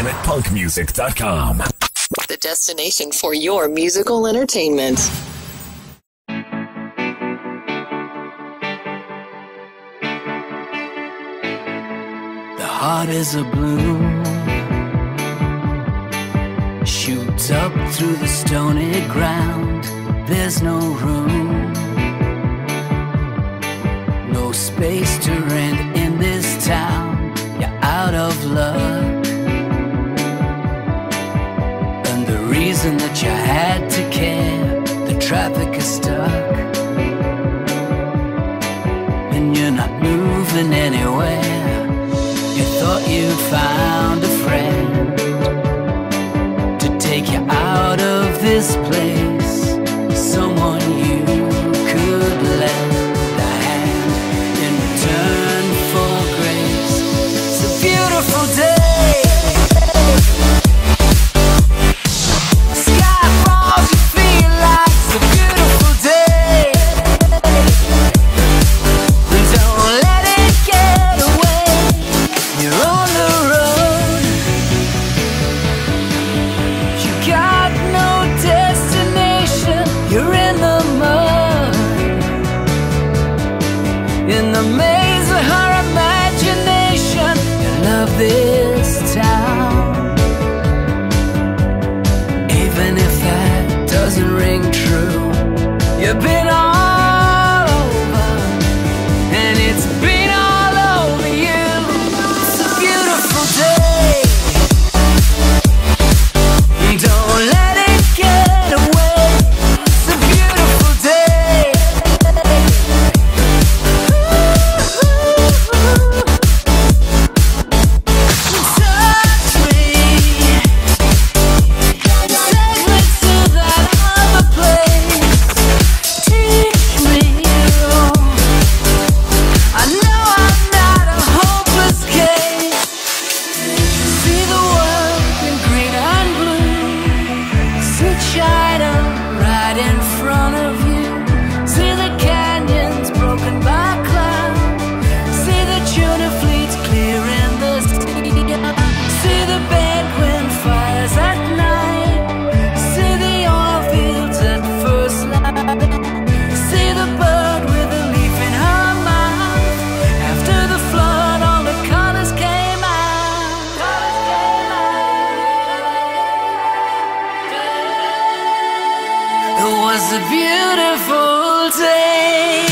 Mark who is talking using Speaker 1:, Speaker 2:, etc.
Speaker 1: PlanetPunkMusic.com.
Speaker 2: The destination for your musical entertainment.
Speaker 3: The heart is a bloom Shoots up through the stony ground There's no room No space to rent reason that you had to care. The traffic is stuck. And you're not moving anywhere. You thought you'd found a friend to take you out of this place. Her imagination. You love this town. Even if that doesn't ring true, been front of you. Was a beautiful day.